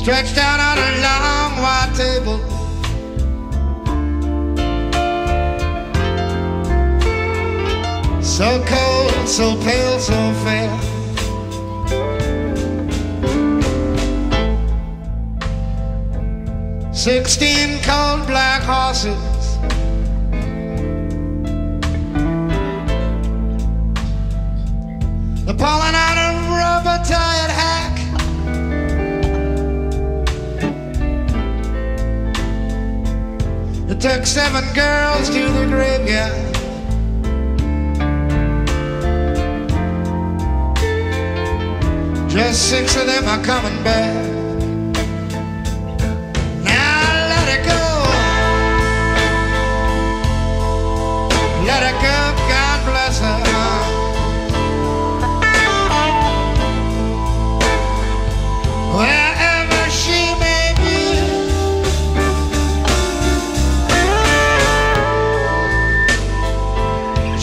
Stretched out on a long white table. So cold, so pale, so fair. Sixteen cold black horses. They're pulling took seven girls to the graveyard. Just six of them are coming back.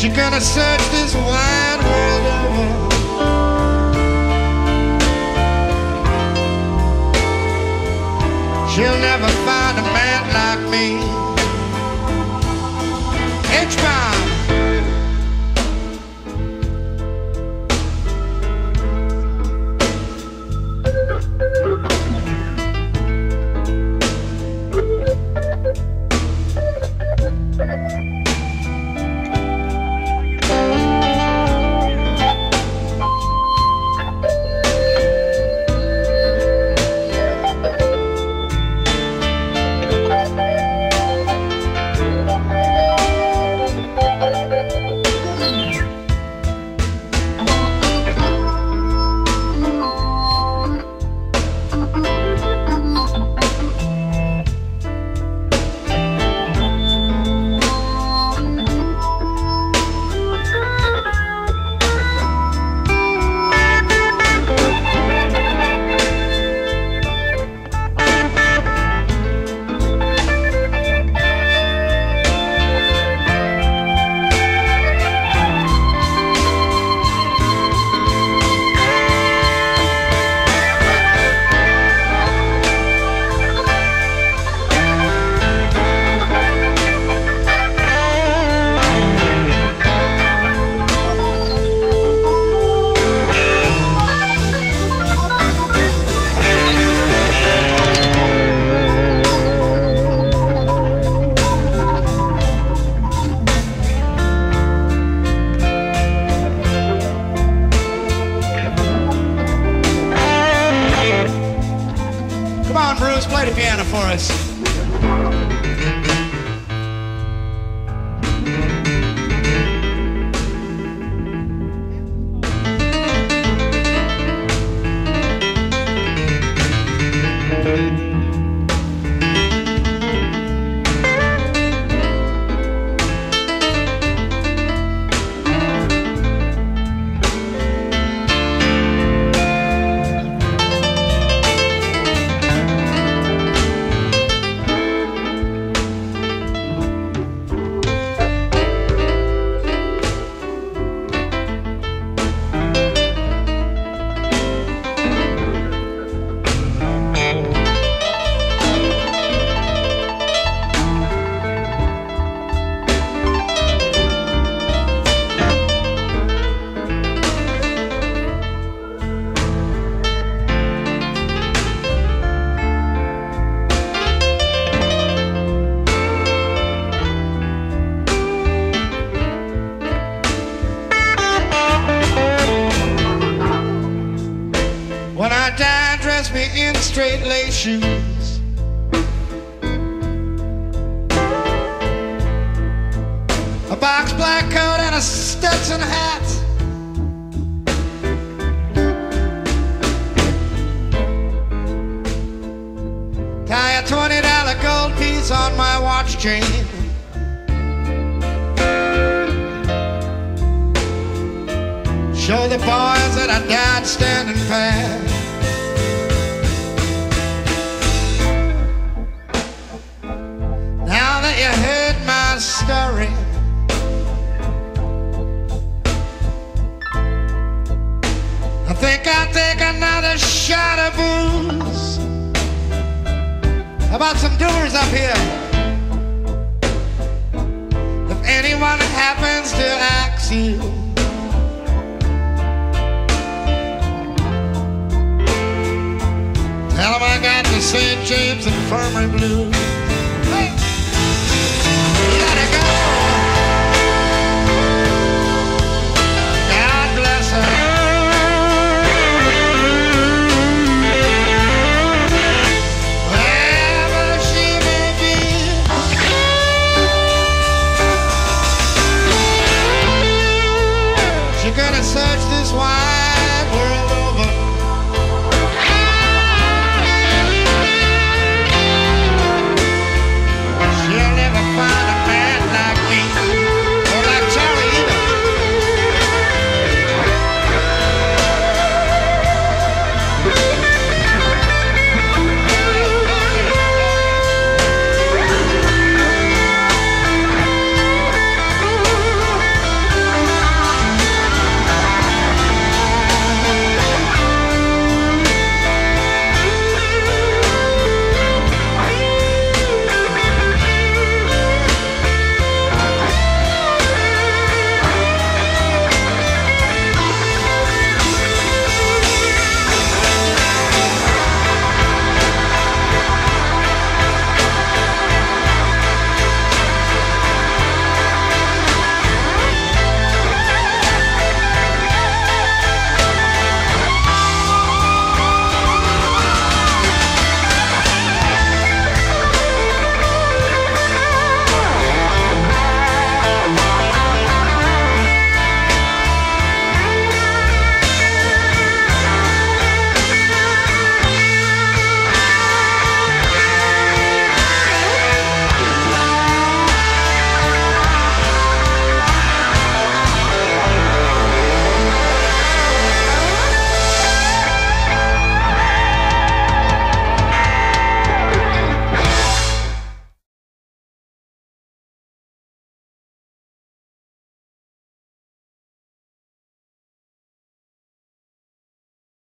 She's gonna search this wide world over. She'll never find a man like me. H-Bomb. On, Bruce, play the piano for us. Straight lace shoes. A box black coat and a Stetson hat. Tie a twenty dollar gold piece on my watch chain. Show the boys that I died standing fast. staring. I think I'll take another shot of booze. How about some doers up here? If anyone happens to ask you. Tell them I got the St. James Infirmary Blues. Hey.